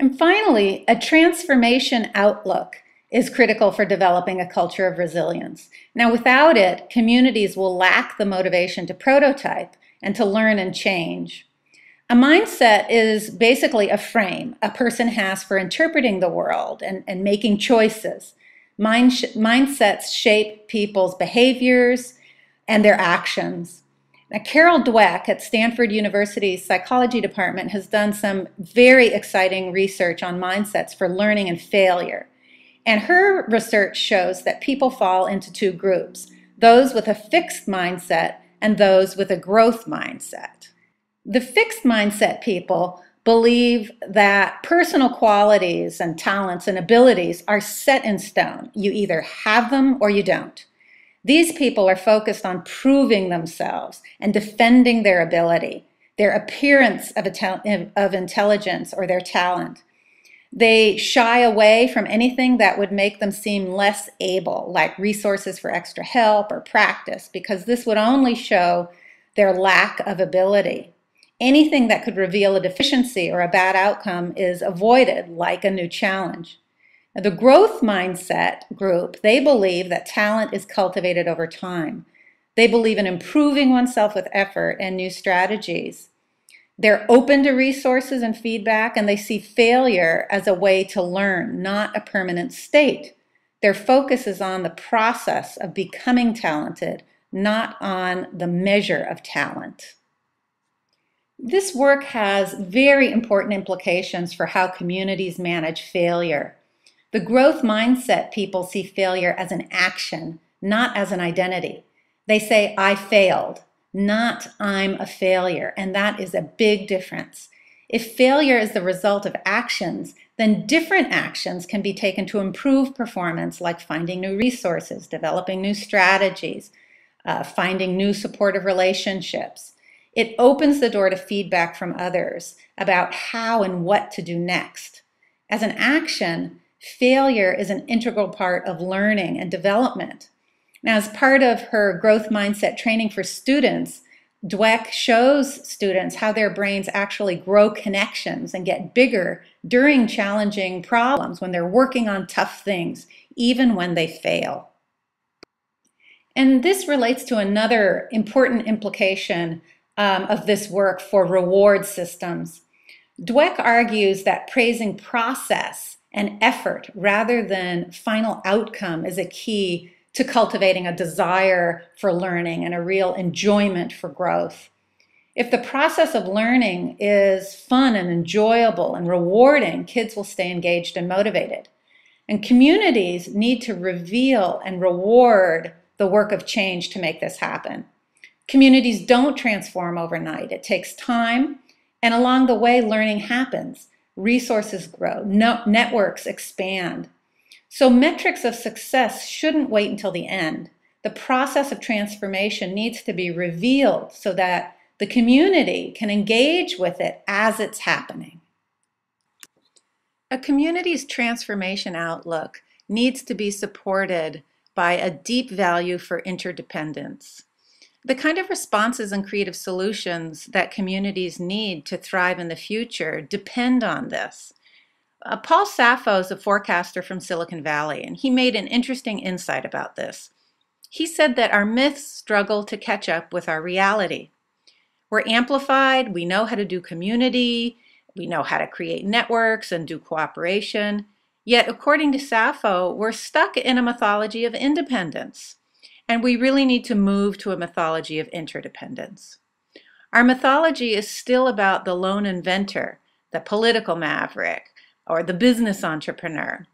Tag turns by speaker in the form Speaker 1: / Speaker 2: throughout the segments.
Speaker 1: And finally, a transformation outlook is critical for developing a culture of resilience. Now, without it, communities will lack the motivation to prototype and to learn and change. A mindset is basically a frame a person has for interpreting the world and, and making choices. Mind sh- mindsets shape people's behaviors and their actions. Now, Carol Dweck at Stanford University's psychology department has done some very exciting research on mindsets for learning and failure. And her research shows that people fall into two groups those with a fixed mindset and those with a growth mindset. The fixed mindset people believe that personal qualities and talents and abilities are set in stone. You either have them or you don't. These people are focused on proving themselves and defending their ability, their appearance of, of intelligence or their talent. They shy away from anything that would make them seem less able, like resources for extra help or practice, because this would only show their lack of ability. Anything that could reveal a deficiency or a bad outcome is avoided, like a new challenge. The growth mindset group, they believe that talent is cultivated over time. They believe in improving oneself with effort and new strategies. They're open to resources and feedback, and they see failure as a way to learn, not a permanent state. Their focus is on the process of becoming talented, not on the measure of talent. This work has very important implications for how communities manage failure. The growth mindset people see failure as an action, not as an identity. They say, I failed, not I'm a failure. And that is a big difference. If failure is the result of actions, then different actions can be taken to improve performance, like finding new resources, developing new strategies, uh, finding new supportive relationships. It opens the door to feedback from others about how and what to do next. As an action, failure is an integral part of learning and development. Now, as part of her growth mindset training for students, Dweck shows students how their brains actually grow connections and get bigger during challenging problems when they're working on tough things, even when they fail. And this relates to another important implication um, of this work for reward systems. Dweck argues that praising process and effort rather than final outcome is a key to cultivating a desire for learning and a real enjoyment for growth. If the process of learning is fun and enjoyable and rewarding, kids will stay engaged and motivated. And communities need to reveal and reward the work of change to make this happen. Communities don't transform overnight. It takes time, and along the way, learning happens. Resources grow, no, networks expand. So, metrics of success shouldn't wait until the end. The process of transformation needs to be revealed so that the community can engage with it as it's happening. A community's transformation outlook needs to be supported by a deep value for interdependence. The kind of responses and creative solutions that communities need to thrive in the future depend on this. Uh, Paul Saffo is a forecaster from Silicon Valley, and he made an interesting insight about this. He said that our myths struggle to catch up with our reality. We're amplified, we know how to do community, we know how to create networks and do cooperation. Yet, according to Saffo, we're stuck in a mythology of independence. And we really need to move to a mythology of interdependence. Our mythology is still about the lone inventor, the political maverick, or the business entrepreneur.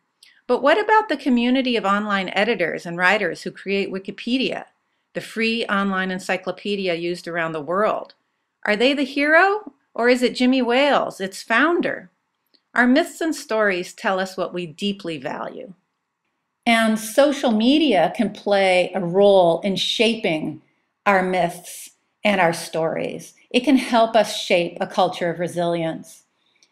Speaker 1: But what about the community of online editors and writers who create Wikipedia, the free online encyclopedia used around the world? Are they the hero, or is it Jimmy Wales, its founder? Our myths and stories tell us what we deeply value. And social media can play a role in shaping our myths and our stories. It can help us shape a culture of resilience.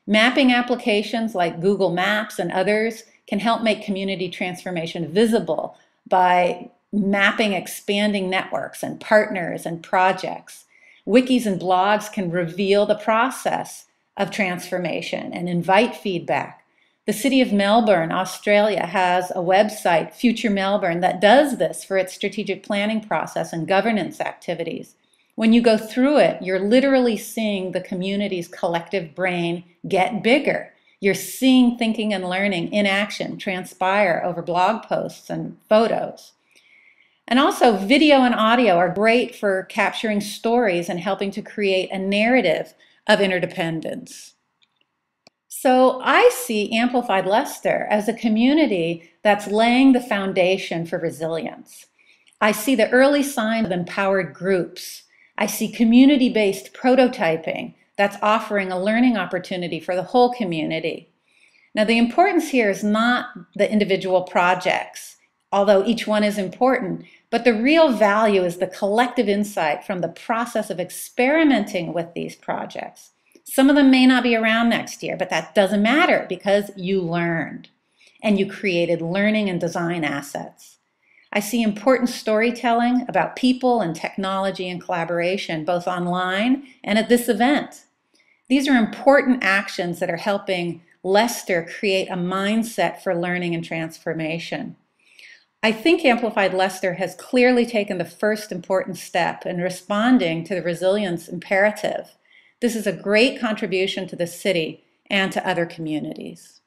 Speaker 1: Mapping applications like Google Maps and others can help make community transformation visible by mapping expanding networks and partners and projects. Wikis and blogs can reveal the process of transformation and invite feedback. The City of Melbourne, Australia, has a website, Future Melbourne, that does this for its strategic planning process and governance activities. When you go through it, you're literally seeing the community's collective brain get bigger. You're seeing thinking and learning in action transpire over blog posts and photos. And also, video and audio are great for capturing stories and helping to create a narrative of interdependence. So I see Amplified Leicester as a community that's laying the foundation for resilience. I see the early signs of empowered groups. I see community based prototyping that's offering a learning opportunity for the whole community. Now, the importance here is not the individual projects, although each one is important, but the real value is the collective insight from the process of experimenting with these projects. Some of them may not be around next year, but that doesn't matter because you learned and you created learning and design assets. I see important storytelling about people and technology and collaboration, both online and at this event. These are important actions that are helping Leicester create a mindset for learning and transformation. I think Amplified Leicester has clearly taken the first important step in responding to the resilience imperative this is a great contribution to the city and to other communities.